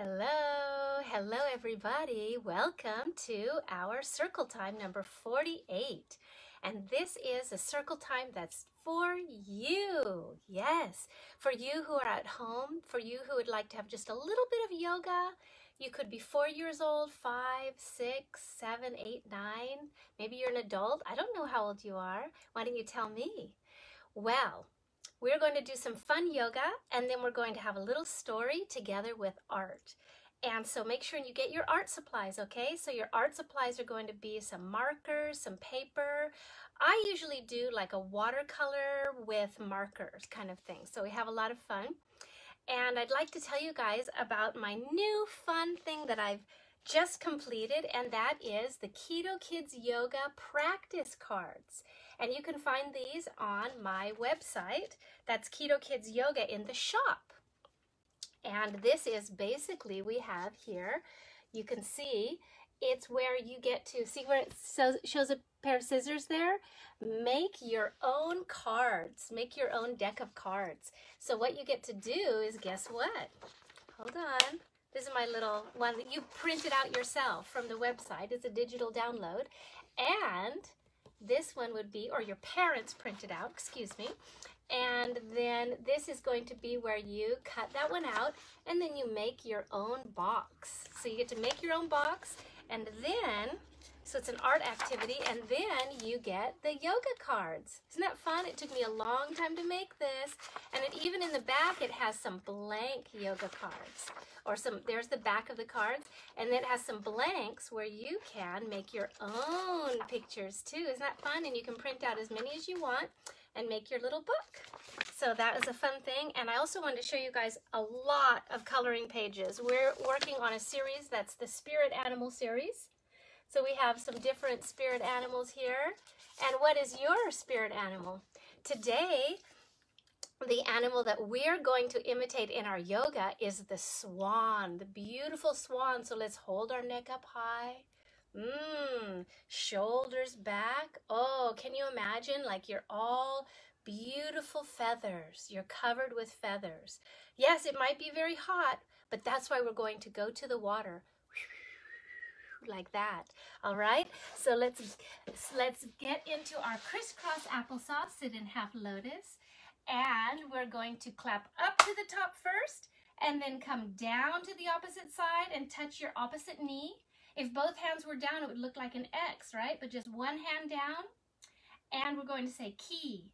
Hello, hello everybody. Welcome to our circle time number 48. And this is a circle time that's for you. Yes, for you who are at home, for you who would like to have just a little bit of yoga. You could be four years old, five, six, seven, eight, nine. Maybe you're an adult. I don't know how old you are. Why don't you tell me? Well, we're going to do some fun yoga and then we're going to have a little story together with art. And so make sure you get your art supplies, okay? So your art supplies are going to be some markers, some paper. I usually do like a watercolor with markers kind of thing. So we have a lot of fun. And I'd like to tell you guys about my new fun thing that I've just completed, and that is the KiDo Kids Yoga practice cards. And you can find these on my website. That's KiDo Kids Yoga in the shop. And this is basically, we have here, you can see, it's where you get to, see where it shows a pair of scissors there? Make your own cards. Make your own deck of cards. So what you get to do is, guess what? Hold on. This is my little one that you printed out yourself from the website. It's a digital download. And this one would be, or your parents printed out, excuse me. And then this is going to be where you cut that one out and then you make your own box. So you get to make your own box and then so it's an art activity, and then you get the yoga cards. Isn't that fun? It took me a long time to make this, and it, even in the back, it has some blank yoga cards. Or some, there's the back of the cards, and then it has some blanks where you can make your own pictures too. Isn't that fun? And you can print out as many as you want and make your little book. So that is a fun thing. And I also wanted to show you guys a lot of coloring pages. We're working on a series that's the Spirit Animal series. So we have some different spirit animals here. And what is your spirit animal? Today, the animal that we're going to imitate in our yoga is the swan, the beautiful swan. So let's hold our neck up high. Mmm, shoulders back. Oh, can you imagine like you're all beautiful feathers. You're covered with feathers. Yes, it might be very hot, but that's why we're going to go to the water like that. All right, so let's let's get into our crisscross applesauce, sit in half lotus, and we're going to clap up to the top first, and then come down to the opposite side and touch your opposite knee. If both hands were down, it would look like an X, right? But just one hand down, and we're going to say key.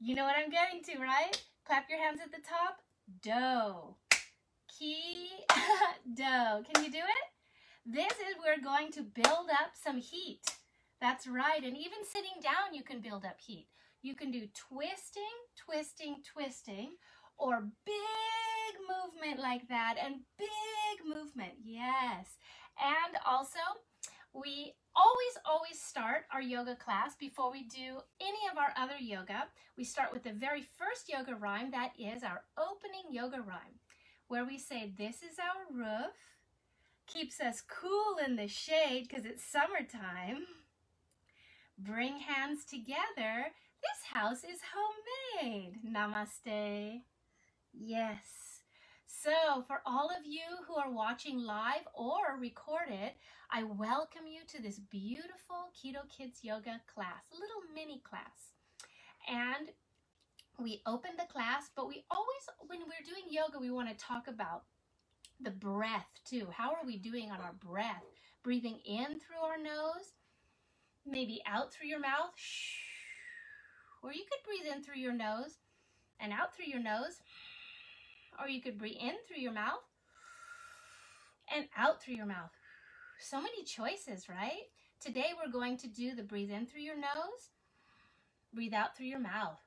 You know what I'm getting to, right? Clap your hands at the top. Do. Key. Do. Can you do it? This is we're going to build up some heat. That's right. And even sitting down, you can build up heat. You can do twisting, twisting, twisting, or big movement like that and big movement. Yes. And also, we always, always start our yoga class before we do any of our other yoga. We start with the very first yoga rhyme. That is our opening yoga rhyme, where we say, this is our roof keeps us cool in the shade because it's summertime. Bring hands together. This house is homemade. Namaste. Yes. So for all of you who are watching live or recorded, I welcome you to this beautiful KiDo Kids Yoga class, a little mini class. And we open the class, but we always, when we're doing yoga, we want to talk about the breath too. How are we doing on our breath? Breathing in through our nose, maybe out through your mouth. Or you could breathe in through your nose and out through your nose. Or you could breathe in through your mouth and out through your mouth. So many choices, right? Today we're going to do the breathe in through your nose, breathe out through your mouth.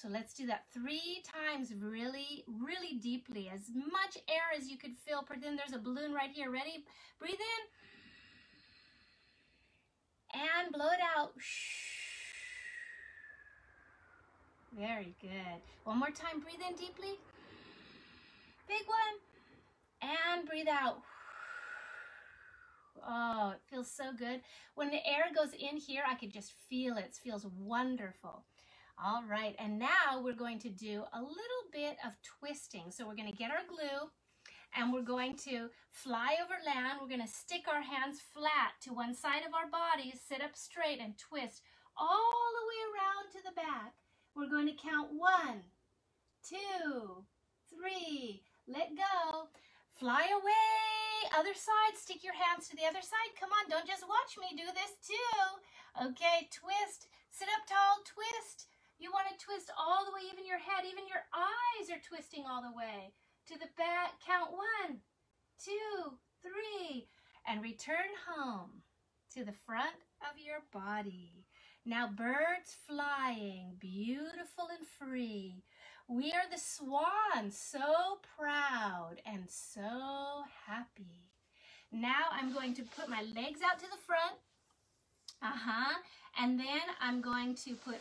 So let's do that three times really, really deeply. As much air as you could feel. Pretend there's a balloon right here. Ready? Breathe in. And blow it out. Very good. One more time. Breathe in deeply. Big one. And breathe out. Oh, it feels so good. When the air goes in here, I could just feel it. It feels wonderful. All right, and now we're going to do a little bit of twisting. So we're going to get our glue and we're going to fly over land. We're going to stick our hands flat to one side of our bodies, sit up straight and twist all the way around to the back. We're going to count one, two, three, let go. Fly away. Other side, stick your hands to the other side. Come on, don't just watch me do this too. Okay, twist, sit up tall, twist. You want to twist all the way, even your head, even your eyes are twisting all the way to the back. Count one, two, three, and return home to the front of your body. Now, birds flying, beautiful and free. We are the swans, so proud and so happy. Now I'm going to put my legs out to the front. Uh-huh. And then I'm going to put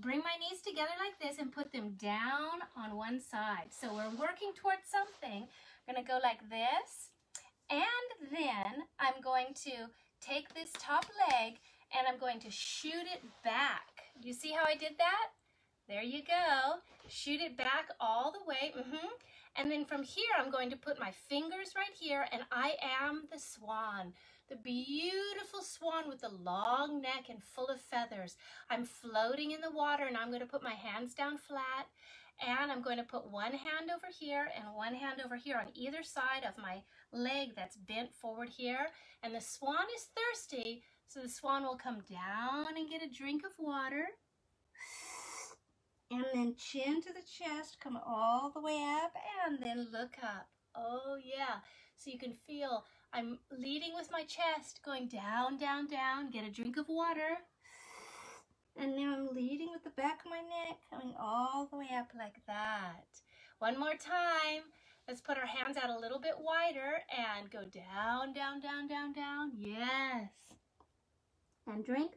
bring my knees together like this and put them down on one side. So we're working towards something. I'm going to go like this. And then I'm going to take this top leg and I'm going to shoot it back. You see how I did that? There you go. Shoot it back all the way. Mm -hmm. And then from here, I'm going to put my fingers right here and I am the swan the beautiful swan with the long neck and full of feathers. I'm floating in the water and I'm going to put my hands down flat and I'm going to put one hand over here and one hand over here on either side of my leg that's bent forward here. And the swan is thirsty, so the swan will come down and get a drink of water. And then chin to the chest, come all the way up, and then look up. Oh yeah, so you can feel I'm leading with my chest, going down, down, down, get a drink of water. And now I'm leading with the back of my neck, coming all the way up like that. One more time. Let's put our hands out a little bit wider and go down, down, down, down, down. Yes. And drink.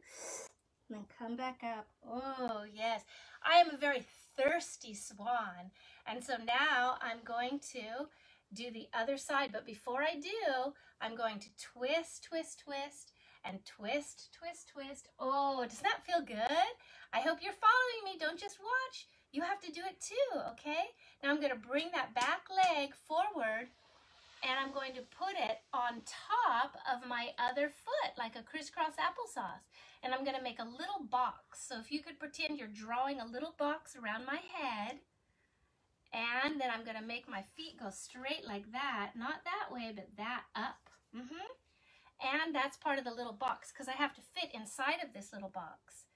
And then come back up. Oh, yes. I am a very thirsty swan. And so now I'm going to do the other side. But before I do, I'm going to twist, twist, twist, and twist, twist, twist. Oh, does that feel good? I hope you're following me. Don't just watch. You have to do it too, okay? Now I'm going to bring that back leg forward and I'm going to put it on top of my other foot like a crisscross applesauce. And I'm going to make a little box. So if you could pretend you're drawing a little box around my head, and then I'm going to make my feet go straight like that. Not that way, but that up. Mm -hmm. And that's part of the little box because I have to fit inside of this little box.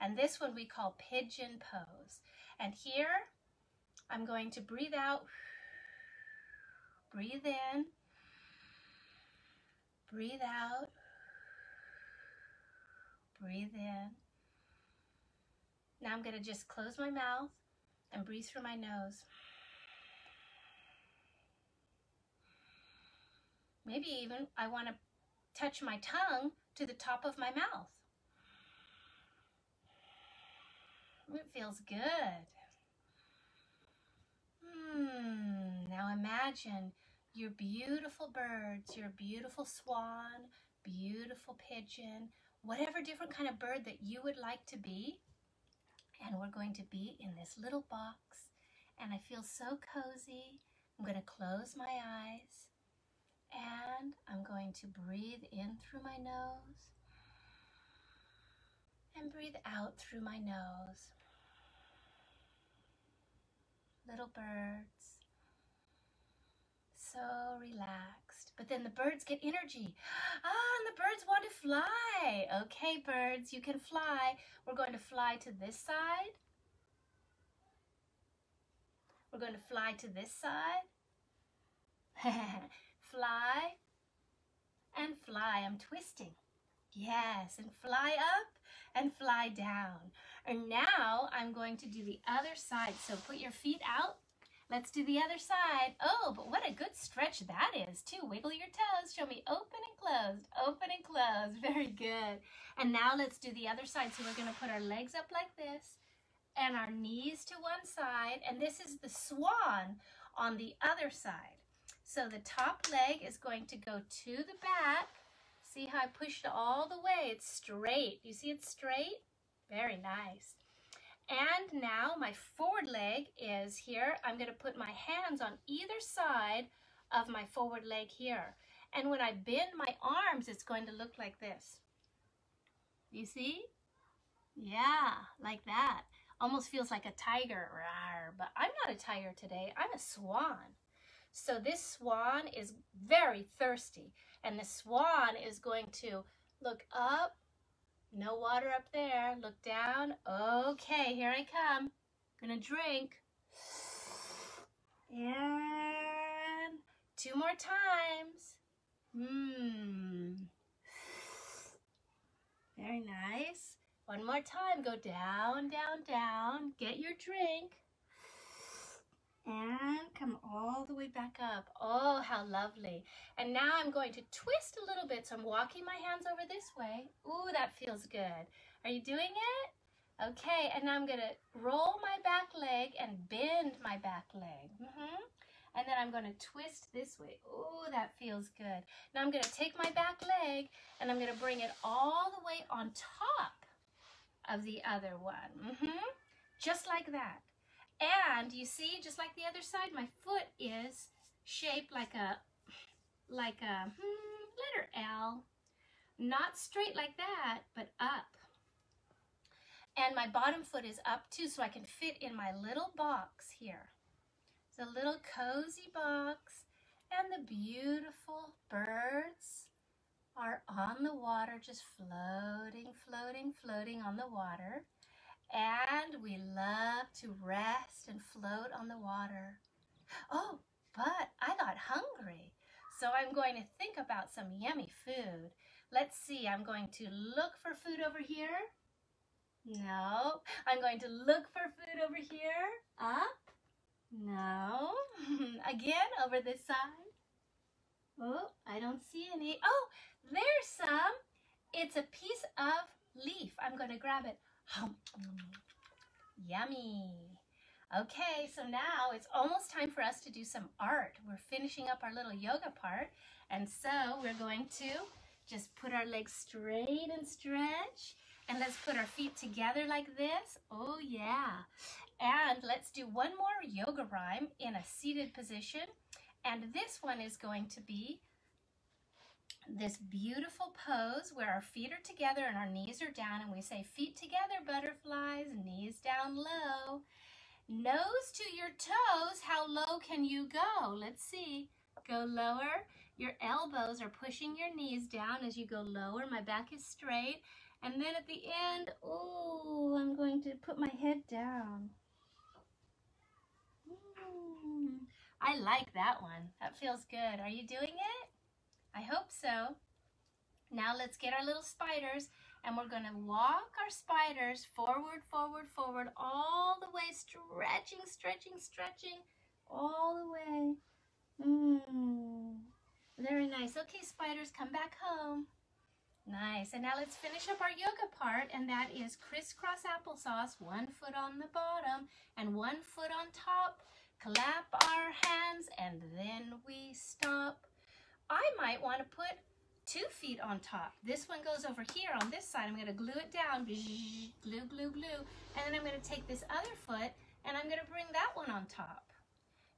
And this one we call pigeon pose. And here I'm going to breathe out, breathe in, breathe out, breathe in. Now I'm going to just close my mouth and breathe through my nose. Maybe even I want to touch my tongue to the top of my mouth. It feels good. Hmm, now imagine your beautiful birds, your beautiful swan, beautiful pigeon, whatever different kind of bird that you would like to be. And we're going to be in this little box. And I feel so cozy. I'm going to close my eyes. And I'm going to breathe in through my nose and breathe out through my nose. Little birds, so relaxed. But then the birds get energy. Ah, and the birds want to fly. Okay, birds, you can fly. We're going to fly to this side. We're going to fly to this side. fly and fly. I'm twisting. Yes, and fly up and fly down. And now I'm going to do the other side. So put your feet out. Let's do the other side. Oh, but what a good stretch that is too. Wiggle your toes. Show me open and closed, open and closed. Very good. And now let's do the other side. So we're going to put our legs up like this and our knees to one side. And this is the swan on the other side. So the top leg is going to go to the back. See how I pushed it all the way? It's straight. You see it's straight? Very nice. And now my forward leg is here. I'm going to put my hands on either side of my forward leg here. And when I bend my arms, it's going to look like this. You see? Yeah, like that. Almost feels like a tiger, but I'm not a tiger today. I'm a swan. So this swan is very thirsty. And the swan is going to look up. No water up there. Look down. Okay, here I come. Gonna drink. And two more times. Mmm. Very nice. One more time. Go down, down, down. Get your drink. And come all the way back up. Oh, how lovely. And now I'm going to twist a little bit. So I'm walking my hands over this way. Ooh, that feels good. Are you doing it? Okay, and now I'm going to roll my back leg and bend my back leg. Mm -hmm. And then I'm going to twist this way. Ooh, that feels good. Now I'm going to take my back leg and I'm going to bring it all the way on top of the other one. Mm -hmm. Just like that. And you see, just like the other side, my foot is shaped like a, like a hmm, letter L. Not straight like that, but up. And my bottom foot is up too, so I can fit in my little box here. A little cozy box. And the beautiful birds are on the water, just floating, floating, floating on the water. And we love to rest and float on the water. Oh, but I got hungry. So I'm going to think about some yummy food. Let's see, I'm going to look for food over here. No. I'm going to look for food over here. Up. No. Again, over this side. Oh, I don't see any. Oh, there's some. It's a piece of leaf. I'm going to grab it. Yummy. Okay, so now it's almost time for us to do some art. We're finishing up our little yoga part. And so we're going to just put our legs straight and stretch. And let's put our feet together like this. Oh, yeah. And let's do one more yoga rhyme in a seated position. And this one is going to be this beautiful pose where our feet are together and our knees are down and we say feet together butterflies, knees down low. Nose to your toes, how low can you go? Let's see. Go lower. Your elbows are pushing your knees down as you go lower. My back is straight. And then at the end, oh, I'm going to put my head down. Mm, I like that one. That feels good. Are you doing it? I hope so. Now let's get our little spiders and we're going to walk our spiders forward, forward, forward, all the way, stretching, stretching, stretching, all the way. Mm. Very nice. Okay, spiders, come back home. Nice. And now let's finish up our yoga part, and that is crisscross applesauce, one foot on the bottom and one foot on top. Clap our hands, and then we stop. I might want to put two feet on top. This one goes over here on this side. I'm going to glue it down, glue, glue, glue, and then I'm going to take this other foot and I'm going to bring that one on top.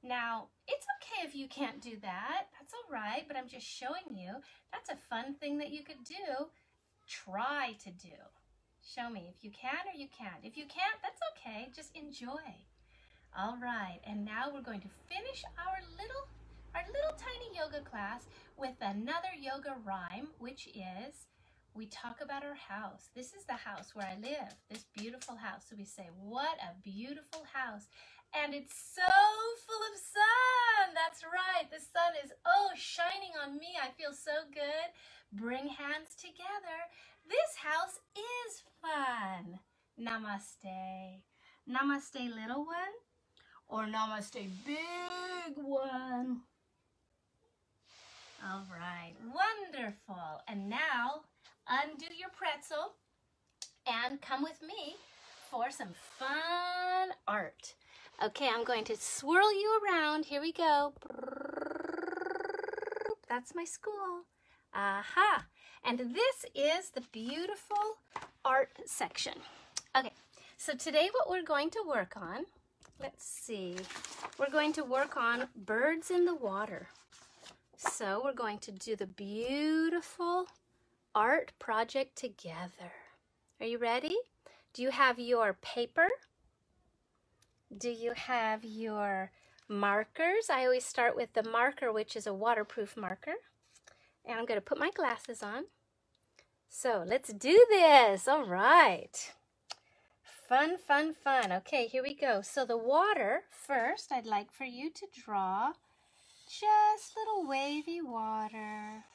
Now, it's okay if you can't do that. That's all right, but I'm just showing you. That's a fun thing that you could do. Try to do. Show me if you can or you can't. If you can't, that's okay. Just enjoy. All right, and now we're going to finish our little our little tiny yoga class with another yoga rhyme, which is we talk about our house. This is the house where I live, this beautiful house. So we say, what a beautiful house. And it's so full of sun. That's right. The sun is, oh, shining on me. I feel so good. Bring hands together. This house is fun. Namaste. Namaste, little one. Or namaste, big one. All right, wonderful. And now undo your pretzel and come with me for some fun art. Okay, I'm going to swirl you around. Here we go. That's my school. Aha. And this is the beautiful art section. Okay, so today what we're going to work on, let's see, we're going to work on birds in the water. So we're going to do the beautiful art project together. Are you ready? Do you have your paper? Do you have your markers? I always start with the marker, which is a waterproof marker. And I'm going to put my glasses on. So let's do this. All right. Fun, fun, fun. Okay, here we go. So the water, first, I'd like for you to draw just little wavy water.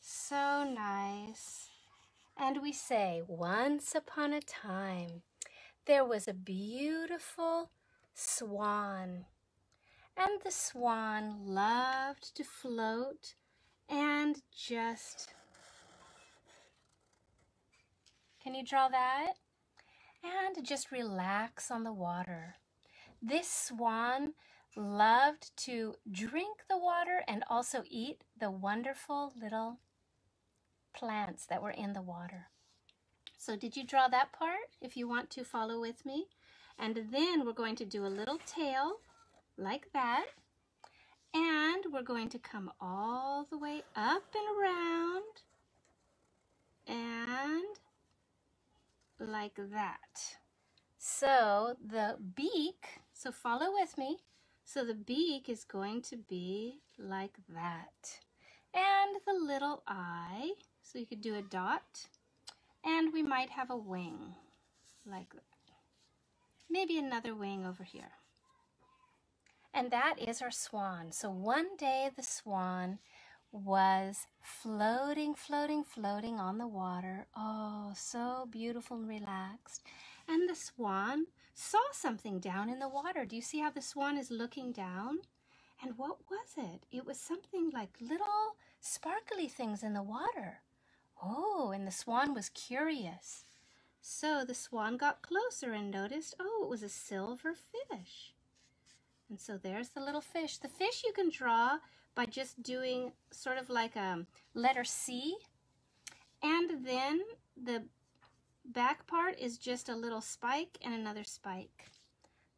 So nice. And we say, once upon a time, there was a beautiful swan. And the swan loved to float and just. Can you draw that? And just relax on the water. This swan loved to drink the water and also eat the wonderful little plants that were in the water. So did you draw that part? If you want to follow with me. And then we're going to do a little tail like that. And we're going to come all the way up and around and like that. So the beak, so follow with me. So the beak is going to be like that. And the little eye, so you could do a dot. And we might have a wing like that. Maybe another wing over here. And that is our swan. So one day the swan was floating, floating, floating on the water. Oh, so beautiful and relaxed. And the swan saw something down in the water. Do you see how the swan is looking down? And what was it? It was something like little sparkly things in the water. Oh, and the swan was curious. So the swan got closer and noticed, oh, it was a silver fish. And so there's the little fish. The fish you can draw by just doing sort of like a letter C. And then the back part is just a little spike and another spike.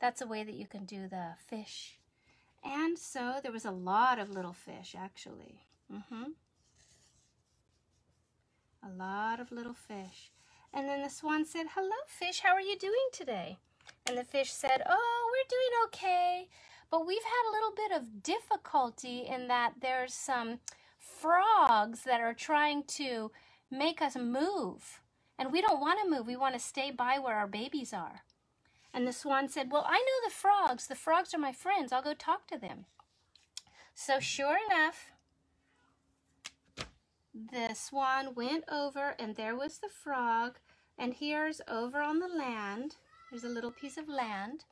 That's a way that you can do the fish. And so there was a lot of little fish, actually. Mm -hmm. A lot of little fish. And then the swan said, Hello, fish, how are you doing today? And the fish said, Oh, we're doing okay. But we've had a little bit of difficulty in that there's some frogs that are trying to make us move. And we don't want to move. We want to stay by where our babies are. And the swan said, Well, I know the frogs. The frogs are my friends. I'll go talk to them. So, sure enough, the swan went over, and there was the frog. And here's over on the land, there's a little piece of land.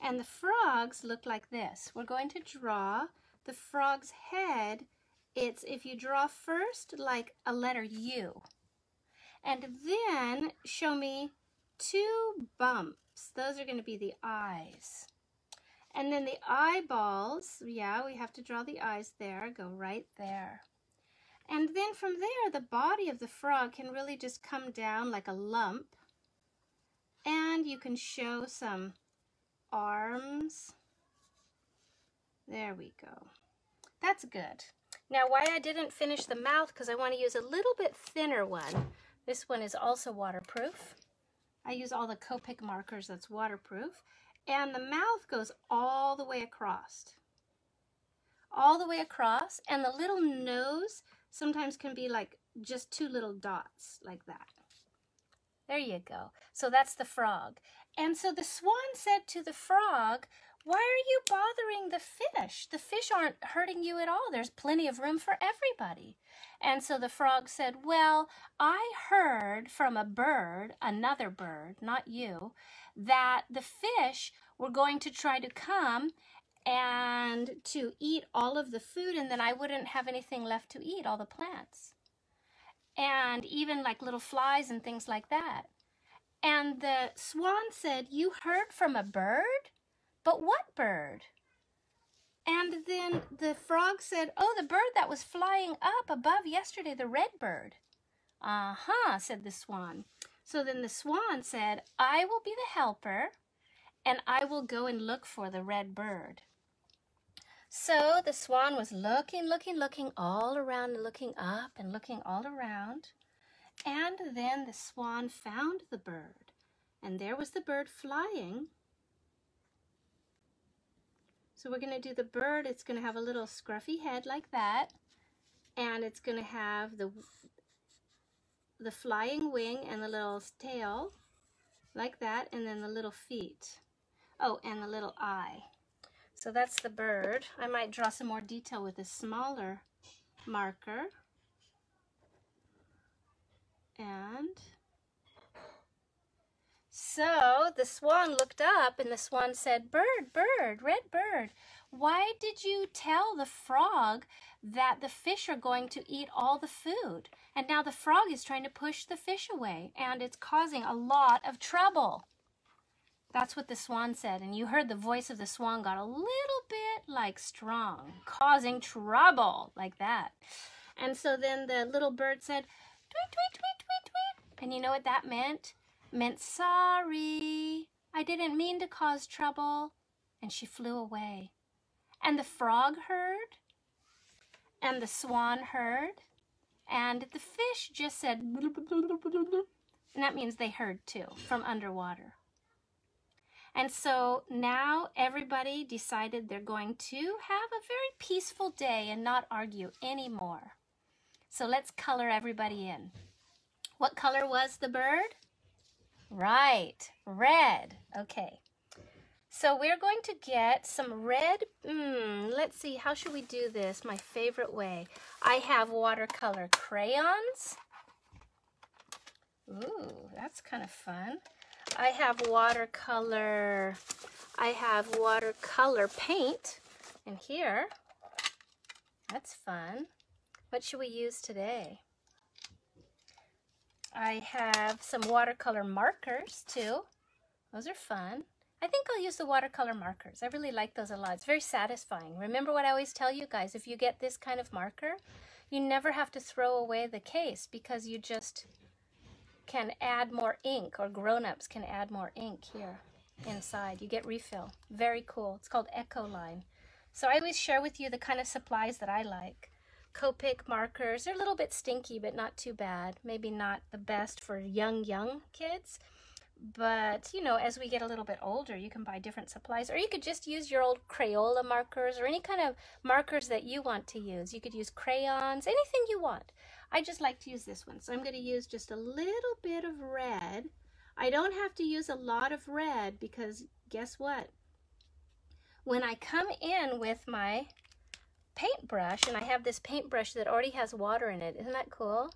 And the frogs look like this. We're going to draw the frog's head. It's if you draw first like a letter U. And then show me two bumps. Those are going to be the eyes. And then the eyeballs, yeah, we have to draw the eyes there, go right there. And then from there, the body of the frog can really just come down like a lump. And you can show some arms. There we go. That's good. Now why I didn't finish the mouth, because I want to use a little bit thinner one. This one is also waterproof. I use all the Copic markers that's waterproof. And the mouth goes all the way across. All the way across. And the little nose sometimes can be like just two little dots like that. There you go. So that's the frog. And so the swan said to the frog, why are you bothering the fish? The fish aren't hurting you at all. There's plenty of room for everybody. And so the frog said, Well, I heard from a bird, another bird, not you, that the fish were going to try to come and to eat all of the food, and then I wouldn't have anything left to eat, all the plants. And even like little flies and things like that. And the swan said, You heard from a bird? But what bird? And then the frog said, Oh, the bird that was flying up above yesterday, the red bird. Uh huh, said the swan. So then the swan said, I will be the helper, and I will go and look for the red bird. So the swan was looking, looking, looking all around and looking up and looking all around. And then the swan found the bird. And there was the bird flying. So we're going to do the bird. It's going to have a little scruffy head like that. And it's going to have the, the flying wing and the little tail like that. And then the little feet. Oh, and the little eye. So that's the bird. I might draw some more detail with a smaller marker. And so the swan looked up and the swan said, Bird, bird, red bird, why did you tell the frog that the fish are going to eat all the food? And now the frog is trying to push the fish away and it's causing a lot of trouble. That's what the swan said. And you heard the voice of the swan got a little bit like strong, causing trouble like that. And so then the little bird said, tweet, tweet, tweet, tweet, tweet. And you know what that meant? Meant sorry. I didn't mean to cause trouble. And she flew away. And the frog heard. And the swan heard. And the fish just said, and that means they heard too, from underwater. And so now everybody decided they're going to have a very peaceful day and not argue anymore. So let's color everybody in. What color was the bird? Right, red. Okay. So we're going to get some red, mm, let's see, how should we do this? My favorite way. I have watercolor crayons. Ooh, that's kind of fun. I have watercolor, I have watercolor paint in here. That's fun. What should we use today? I have some watercolor markers too. Those are fun. I think I'll use the watercolor markers. I really like those a lot. It's very satisfying. Remember what I always tell you guys, if you get this kind of marker, you never have to throw away the case because you just can add more ink or grown-ups can add more ink here inside. You get refill. Very cool. It's called Ecoline. So I always share with you the kind of supplies that I like. Copic markers. They're a little bit stinky, but not too bad. Maybe not the best for young, young kids. But, you know, as we get a little bit older, you can buy different supplies. Or you could just use your old Crayola markers or any kind of markers that you want to use. You could use crayons, anything you want. I just like to use this one. So I'm going to use just a little bit of red. I don't have to use a lot of red because guess what? When I come in with my paintbrush, and I have this paintbrush that already has water in it. Isn't that cool?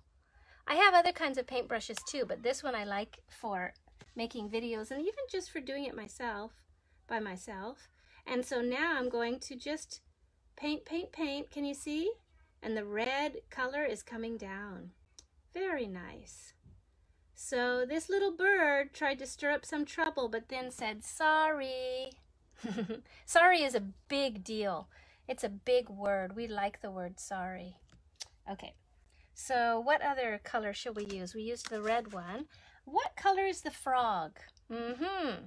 I have other kinds of paintbrushes too, but this one I like for making videos and even just for doing it myself, by myself. And so now I'm going to just paint, paint, paint. Can you see? and the red color is coming down. Very nice. So this little bird tried to stir up some trouble, but then said, sorry. sorry is a big deal. It's a big word. We like the word sorry. Okay, so what other color should we use? We used the red one. What color is the frog? Mm-hmm.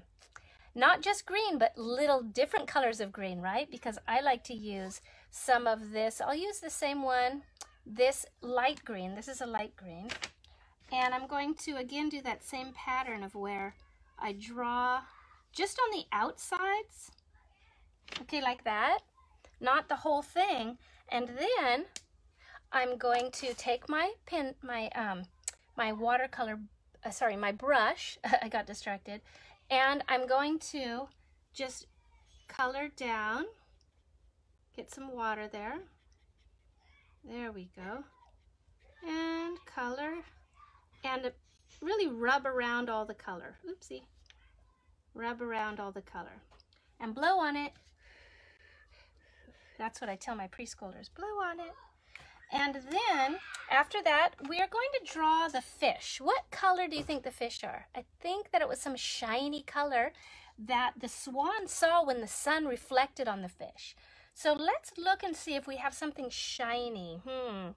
Not just green, but little different colors of green, right? Because I like to use some of this. I'll use the same one, this light green. This is a light green. And I'm going to, again, do that same pattern of where I draw just on the outsides. Okay, like that. Not the whole thing. And then I'm going to take my pen, my, um, my watercolor, uh, sorry, my brush. I got distracted. And I'm going to just color down Get some water there. There we go. And color. And really rub around all the color. Oopsie. Rub around all the color. And blow on it. That's what I tell my preschoolers. blue on it. And then, after that, we are going to draw the fish. What color do you think the fish are? I think that it was some shiny color that the swan saw when the sun reflected on the fish. So let's look and see if we have something shiny. Hmm.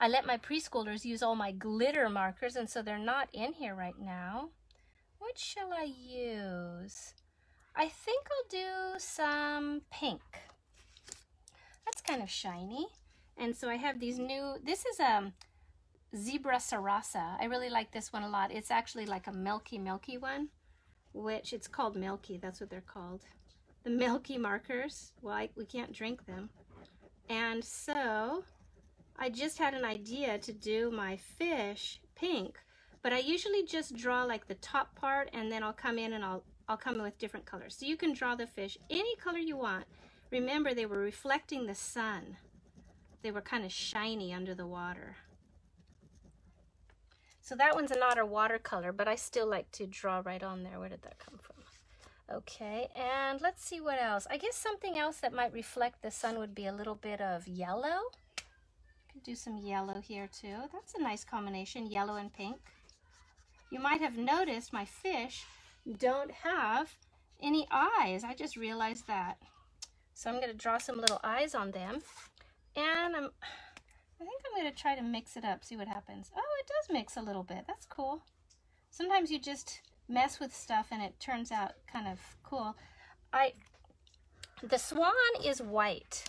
I let my preschoolers use all my glitter markers, and so they're not in here right now. What shall I use? I think I'll do some pink. Kind of shiny. And so I have these new, this is a um, Zebra Sarasa. I really like this one a lot. It's actually like a milky, milky one, which it's called milky. That's what they're called. The milky markers. Well, I, we can't drink them. And so I just had an idea to do my fish pink, but I usually just draw like the top part and then I'll come in and I'll, I'll come in with different colors. So you can draw the fish any color you want. Remember, they were reflecting the sun. They were kind of shiny under the water. So that one's not a watercolor, but I still like to draw right on there. Where did that come from? Okay, and let's see what else. I guess something else that might reflect the sun would be a little bit of yellow. Could do some yellow here too. That's a nice combination, yellow and pink. You might have noticed my fish don't have any eyes. I just realized that. So I'm going to draw some little eyes on them. And I'm, I think I'm going to try to mix it up, see what happens. Oh, it does mix a little bit. That's cool. Sometimes you just mess with stuff and it turns out kind of cool. I The swan is white.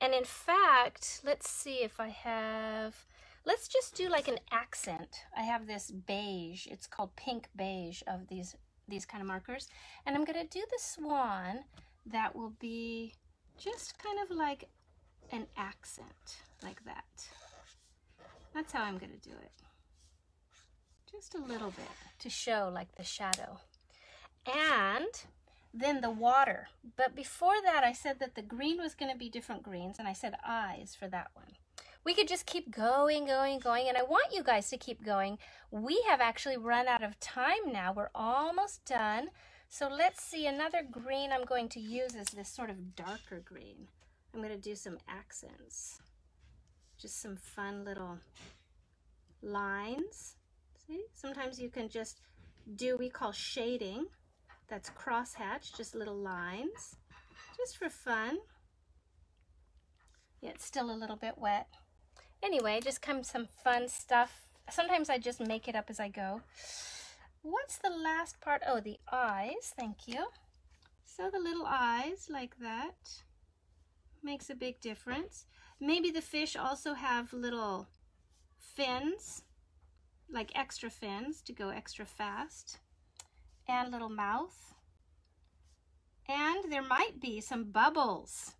And in fact, let's see if I have, let's just do like an accent. I have this beige, it's called pink beige of these, these kind of markers. And I'm gonna do the swan that will be just kind of like an accent like that. That's how I'm gonna do it. Just a little bit to show like the shadow. And then the water. But before that, I said that the green was gonna be different greens and I said eyes for that one. We could just keep going, going, going, and I want you guys to keep going. We have actually run out of time now. We're almost done. So let's see, another green I'm going to use is this sort of darker green. I'm going to do some accents. Just some fun little lines. See, sometimes you can just do we call shading. That's crosshatch, just little lines, just for fun. Yeah, it's still a little bit wet. Anyway, just come some fun stuff. Sometimes I just make it up as I go. What's the last part? Oh, the eyes. Thank you. So the little eyes like that makes a big difference. Maybe the fish also have little fins, like extra fins to go extra fast, and little mouth. And there might be some bubbles.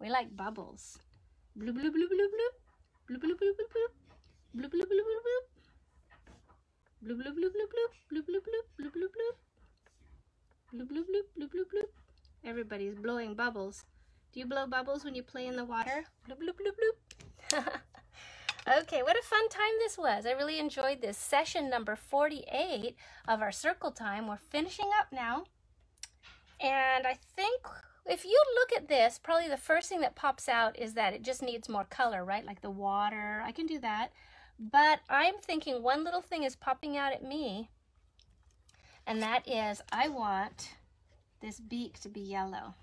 We like bubbles. Bloop, bloop, bloop, bloop, bloop. Bloop, bloop, bloop, bloop, bloop. Bloop, bloop, bloop, bloop, bloop. Bloop, bloop, bloop, bloop, bloop. Bloop, bloop, bloop, bloop, bloop, bloop. Bloop, bloop, bloop, bloop, bloop. Everybody's blowing bubbles. Do you blow bubbles when you play in the water? Bloop, bloop, bloop, bloop. okay, what a fun time this was. I really enjoyed this session number 48 of our circle time. We're finishing up now. And I think if you look at this, probably the first thing that pops out is that it just needs more color, right? Like the water, I can do that. But I'm thinking one little thing is popping out at me, and that is I want this beak to be yellow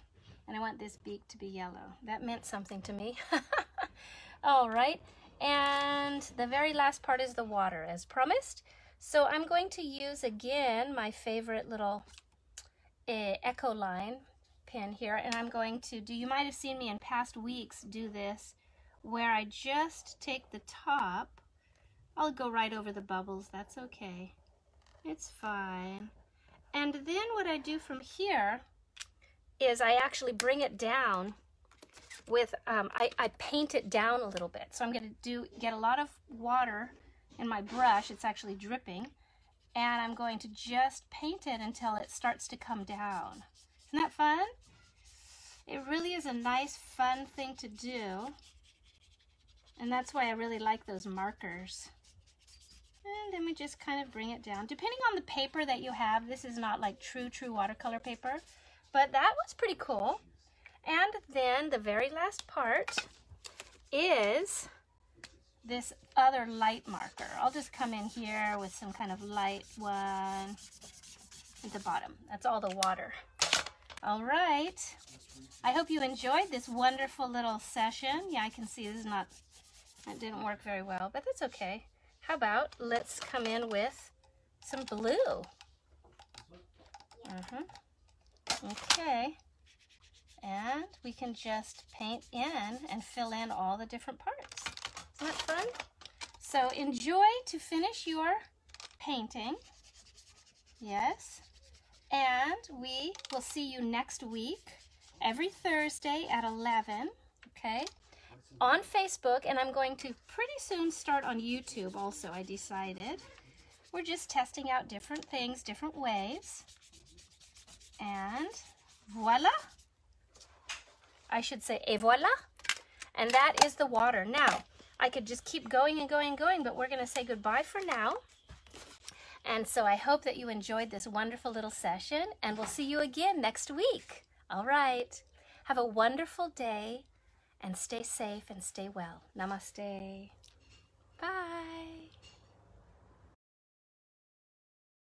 and I want this beak to be yellow. That meant something to me. All right, and the very last part is the water as promised. So I'm going to use again my favorite little uh, Ecoline pin here and I'm going to do, you might have seen me in past weeks do this where I just take the top, I'll go right over the bubbles, that's okay. It's fine. And then what I do from here is I actually bring it down with, um, I, I paint it down a little bit. So I'm going to do get a lot of water in my brush. It's actually dripping. And I'm going to just paint it until it starts to come down. Isn't that fun? It really is a nice, fun thing to do. And that's why I really like those markers. And then we just kind of bring it down. Depending on the paper that you have, this is not like true, true watercolor paper. But that was pretty cool. And then the very last part is this other light marker. I'll just come in here with some kind of light one at the bottom. That's all the water. All right. I hope you enjoyed this wonderful little session. Yeah, I can see this is not, it didn't work very well, but that's okay. How about let's come in with some blue. Uh-huh. Okay. And we can just paint in and fill in all the different parts. Isn't that fun? So enjoy to finish your painting. Yes. And we will see you next week, every Thursday at 11, okay, on Facebook. And I'm going to pretty soon start on YouTube also, I decided. We're just testing out different things, different ways. And voila. I should say, et voila. And that is the water. Now, I could just keep going and going and going, but we're going to say goodbye for now. And so I hope that you enjoyed this wonderful little session, and we'll see you again next week. All right. Have a wonderful day, and stay safe and stay well. Namaste. Bye.